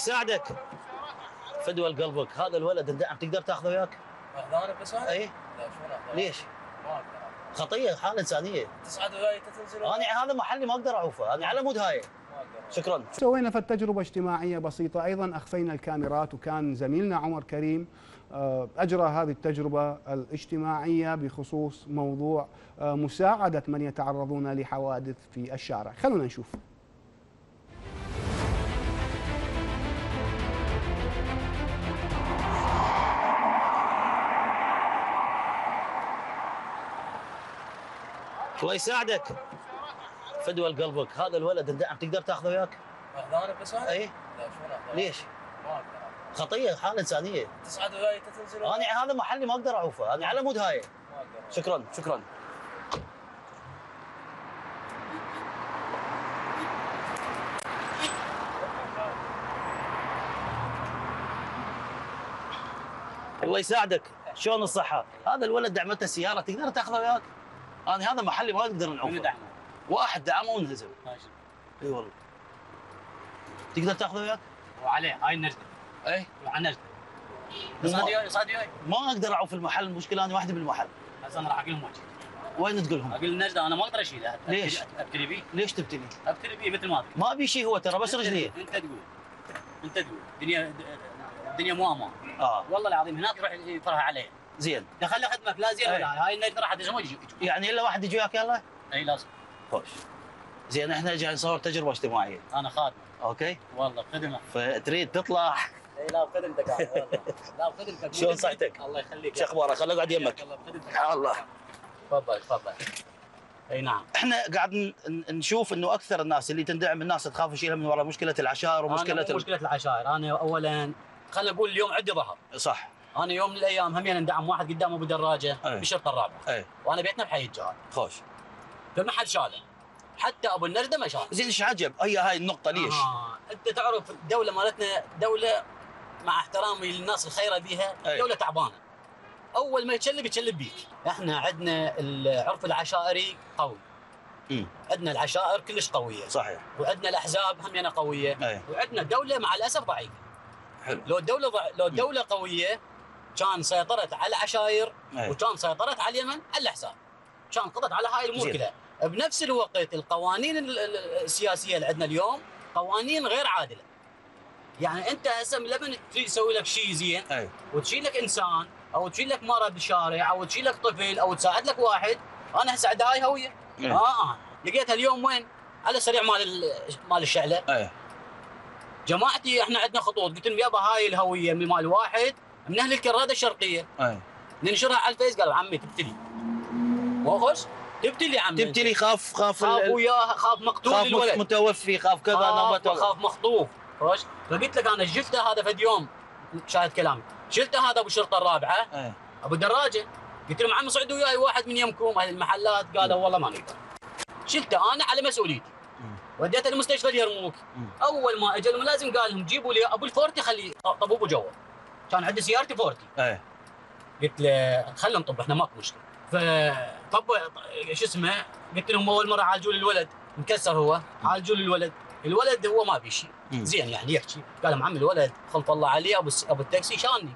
يساعدك. فدوى لقلبك هذا الولد الدعم تقدر تاخذه وياك؟ احضانك بس أنا؟ اي لا شلون؟ ليش؟ ما أقدر خطية حالة إنسانية. تصعد وياي تنزل؟ أنا هذا محلي ما أقدر أعوفه. أنا على مود هاي. ما أقدر شكرا. سوينا فتجربة اجتماعية بسيطة. أيضا أخفينا الكاميرات وكان زميلنا عمر كريم آه، أجرى هذه التجربة الاجتماعية بخصوص موضوع آه، مساعدة من يتعرضون لحوادث في الشارع. خلونا نشوف. الله يساعدك فدوى لقلبك هذا الولد الدعم تقدر تاخذه وياك؟ احضانك بس أنا؟ اي لا شلون؟ ليش؟ ما أقدر خطية حالة إنسانية تصعد وياي تنزل أنا هذا محلي ما أقدر أعوفه أنا على مود هاي ما أقدر شكرا شكرا الله يساعدك شلون الصحة؟ هذا الولد دعمته السيارة تقدر تاخذه وياك؟ أنا هذا محلي ما أقدر من نعوفه؟ واحد دعمه ونهزم ماشي. إي والله. تقدر تأخذه وياك؟ وعليه هاي النجدة. إي. وعلى النجدة. وما- صعد وياي ما أقدر أعوف المحل المشكلة أنا وحدي بالمحل. هسه أنا راح أقول لهم وجهي. وين تقولهم؟ أقول النجدة أنا ما أقدر اشيلها ليش؟ ابتلي بيه. ليش تبتلي؟ ابتلي بيه مثل ما ما أبي شيء هو ترى بس أنت- رجليه أنت تقول. أنت تقول. الدنيا الدنيا مو أمان. آه. والله العظيم هناك يروح يفرح عليه. زين. دخل خدمك لا زين. ولا هاي النجده راح تجي ما يجي يعني إلا واحد يجي وياك يلا؟ إي لازم خوش. زين إحنا جاي نصور تجربة اجتماعية. أنا خادم. okay؟ والله خدمة. فتريد تطلع. إي لا بخدمتك والله. لا بخدمتك. شلون صحتك؟ الله يخليك. شو أخبارك؟ خليني أقعد يمك. الله بخدمتك. الله. تفضل تفضل. إي نعم. إحنا قاعد نشوف إنه أكثر الناس اللي تندعم الناس تخاف يشيلها من وراء مشكلة العشائر ومشكلة أنا مشكلة العشائر أنا اولا خلينا نقول اليوم عندي ظهر. صح. أنا يوم من الأيام هم ندعم واحد قدامه بدراجه أي. بالشرطه الرابعه اي وانا بيتنا بحي الجار. خوش. فما حد شاله. حتى ابو النجده ما شال زين إيش عجب؟ هي هاي النقطة ليش؟ آه. أنت تعرف الدولة مالتنا دولة مع احترامي للناس الخيرة بيها أي. دولة تعبانة. أول ما يتشلب يتشلب بيك. إحنا عندنا العرف العشائري قوي. عندنا العشائر كلش قوية. صحيح. وعندنا الأحزاب هم قوية. اي وعندنا دولة مع الأسف ضعيفة. حلو. لو الدولة ضع... لو الدولة قوية كان سيطرت على العشائر اي وكان سيطرت على اليمن على الحساب كان قضت على هاي الأمور. كلها. بنفس الوقت القوانين ال- ال- السياسية اللي عندنا اليوم قوانين غير عادلة. يعني أنت هسه لما تريد تسوي لك شيء زين اي وتشيل لك إنسان أو تشيل لك مره بالشارع أو تشيل لك طفل أو تساعد لك واحد أنا هسه عندي هاي هوية. إيه. آه آه. لقيتها اليوم وين؟ على السريع مال ال- مال الشعلة. اي جماعتي إحنا عندنا خطوط. قلت لهم يابا هاي الهوية من مال واحد. من أهل الكرادة الشرقية. أي. ننشرها على الفيس قالوا عمي تبتلي مو خوش تبتلي عمي. تبتلي خاف خاف خاف ال- وياه خاف مقتول خاف الولد. متوفي خاف كذا خاف خاف مخطوف. خوش فقلت لك أنا شلته هذا فد يوم شاهد كلامي شلته هذا أبو الشرطة الرابعة؟ أي. أبو دراجه قلت لهم عم صعدوا وياي واحد من يمكم أهل المحلات. قالوا والله ما نقدر. شلته أنا على مسؤوليتي. وديته المستشفى اليرموك. أول ما اجى الملازم قال لهم جيبوا لي أبو الفورتي خليه طبوبه جوا. كان عندي سيارتي فورتي. اي قلت له خلنا نطب إحنا ماكو مشكلة. فطب شو اسمه؟ قلت لهم أول مرة عالجوا لي الولد. مكسر هو عالجوا لي الولد. الولد هو ما بي شيء مم. زين يعني يحكي. قال لهم الولد خلف الله عليه أبو أبو التاكسي شاني.